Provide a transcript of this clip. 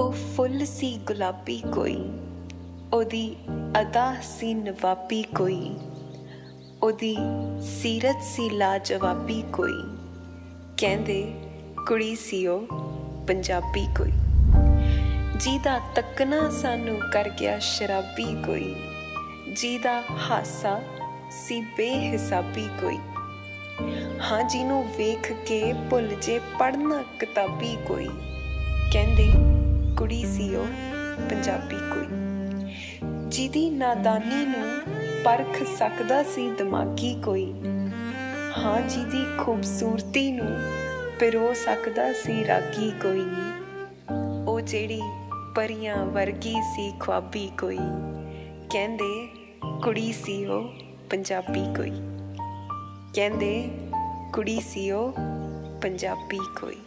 ਉਹ ਫੁੱਲ ਸੀ ਗੁਲਾਬੀ ਕੋਈ, ਉਹਦੀ ਅਦਾ ਸੀ ਨਵਾਬੀ ਕੋਈ, ਉਹਦੀ ਸੀਰਤ ਸੀ ਲਾਜਵਾਬੀ ਕੋਈ, ਕਹਿੰਦੇ ਕੁੜੀ ਸੀ ਉਹ ਪੰਜਾਬੀ ਕੋਈ। ਜਿਹਦਾ ਤੱਕਣਾ ਸਾਨੂੰ ਕਰ ਗਿਆ ਸ਼ਰਾਬੀ ਕੋਈ, ਜਿਹਦਾ ਹਾਸਾ ਸੀ ਬੇਹਿਸਾਬੀ ਕੋਈ। ਹਾਂ, ਜਿਹਨੂੰ ਵੇਖ ਕੇ ਭੁੱਲ ਜੇ ਪੜਨਾ ਕਿਤਾਬੀ ਕੋਈ, ਕਹਿੰਦੇ ਪੰਜਾਬੀ ਕੋਈ। ਜਿਹਦੀ ਨਾਦਾਨੀ ਨੂੰ ਪਰਖ ਸਕਦਾ ਸੀ ਦਿਮਾਗੀ ਕੋਈ। ਹਾਂ, ਜਿਹਦੀ ਖੂਬਸੂਰਤੀ ਨੂੰ ਪਿਰੋ ਸਕਦਾ ਸੀ ਰਾਗੀ ਕੋਈ। ਉਹ ਜਿਹੜੀ ਪਰੀਆਂ ਵਰਗੀ ਸੀ ਖੁਆਬੀ ਕੋਈ। ਕਹਿੰਦੇ ਕੁੜੀ ਸੀ ਉਹ ਪੰਜਾਬੀ ਕੋਈ। ਕਹਿੰਦੇ ਕੁੜੀ ਸੀ ਉਹ ਪੰਜਾਬੀ ਕੋਈ।